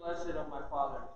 Blessed of my Father.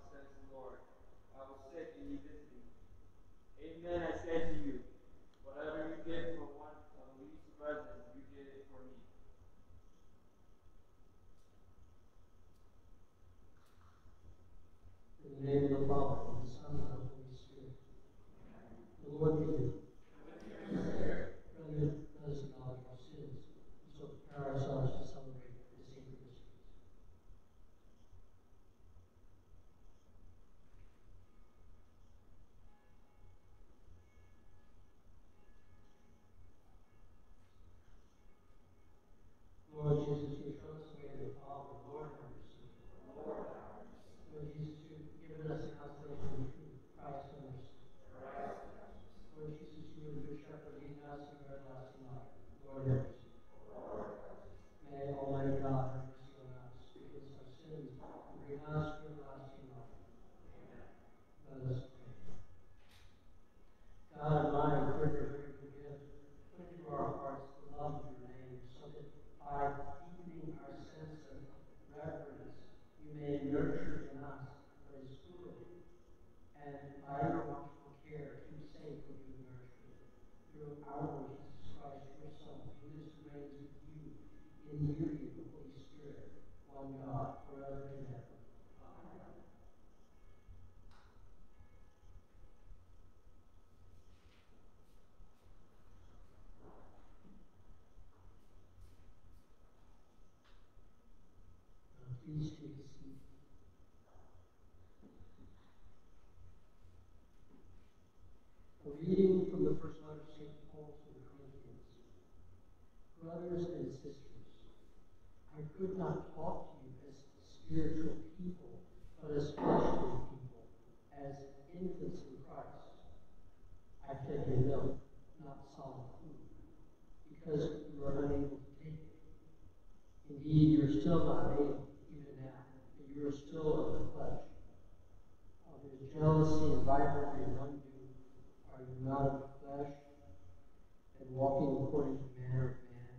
walking according to the manner of man.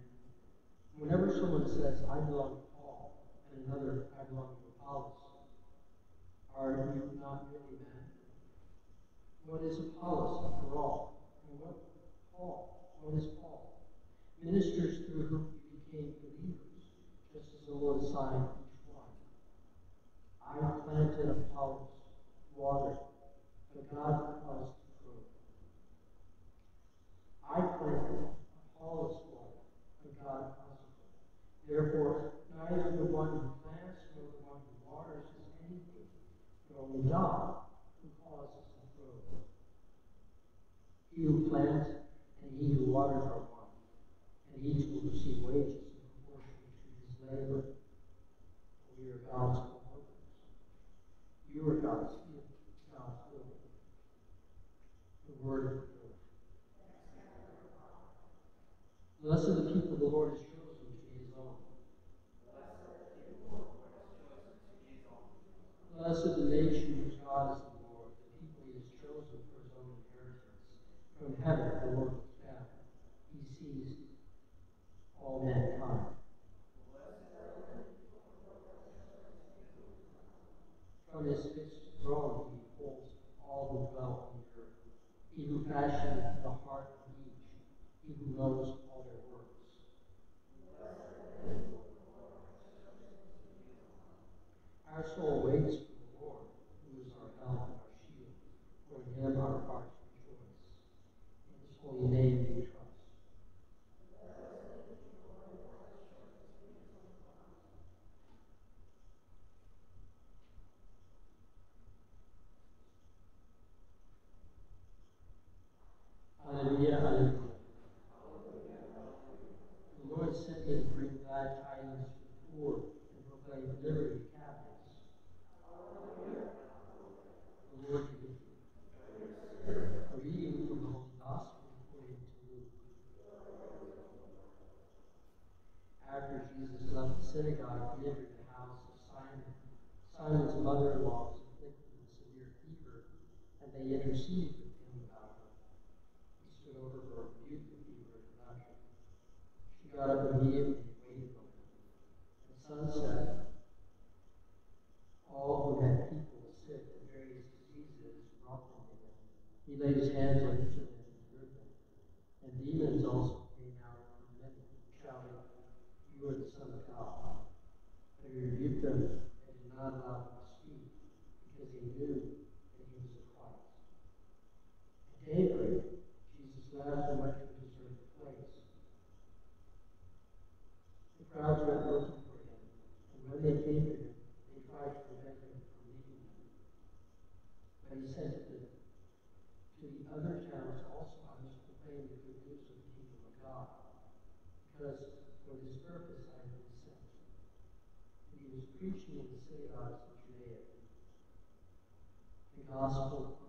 Whenever someone says, I belong to Paul, and another, I belong to Apollos, are you not really men? What is Apollos, after all? And what Paul? What is Paul? Ministers through whom you became believers, just as the Lord assigned each one. I planted Apollos, watered, but God caused I pray therefore, neither the one who plants nor the one who waters is anything, but only God who causes the growth. He who plants and he who waters are one, and each will receive wages in proportion to his labor. We are God's co-workers. You are God's field, God's building. The word of the Lord. Blessed holy name. gospel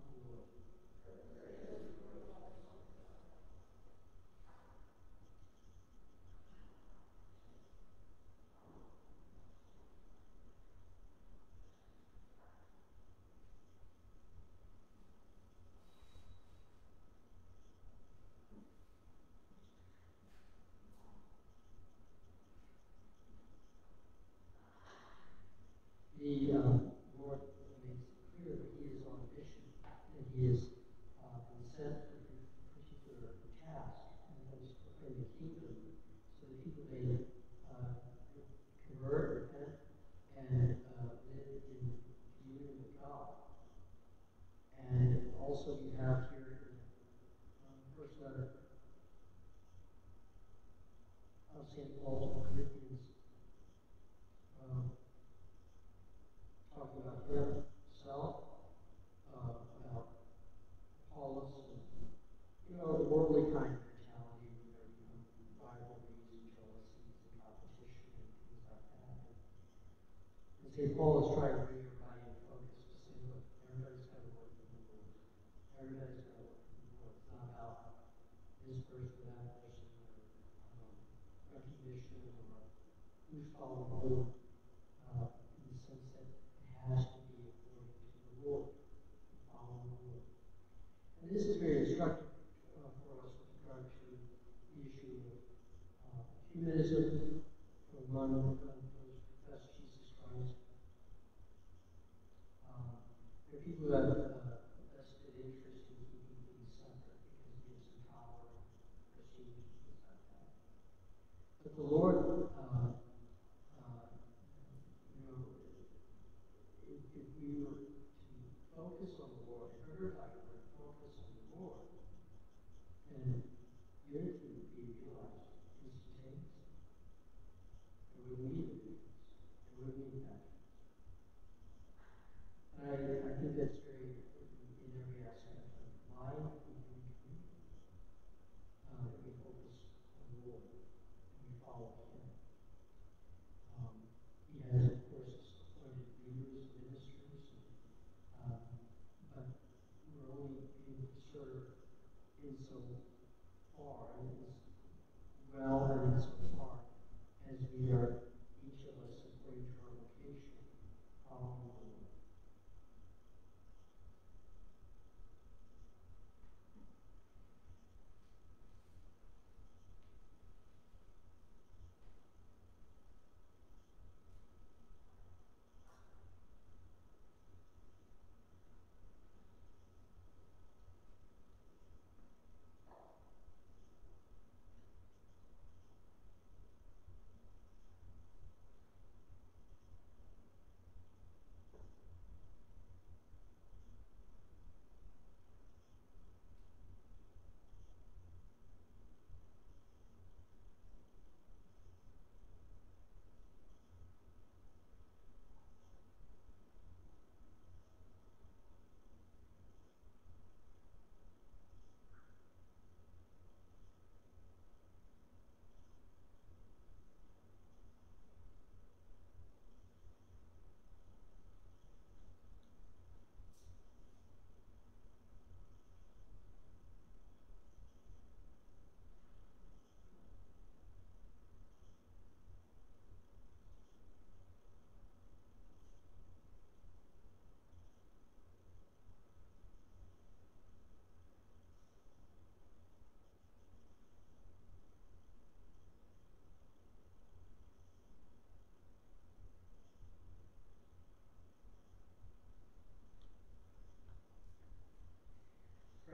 in all so far, as well and as far as we are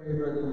Pray, brethren,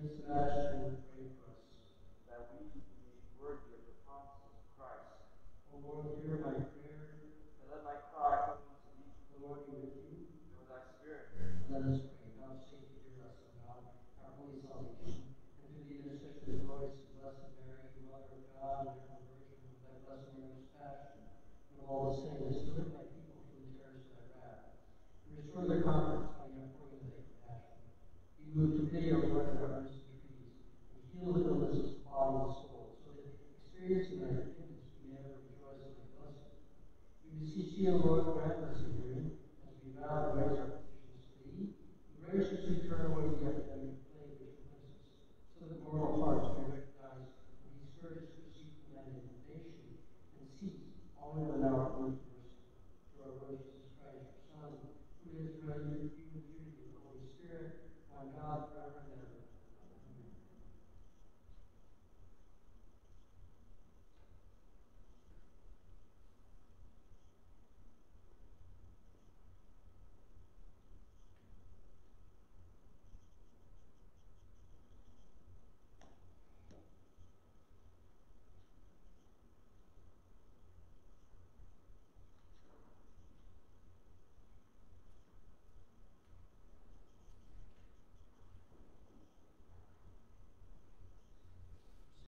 Krishna.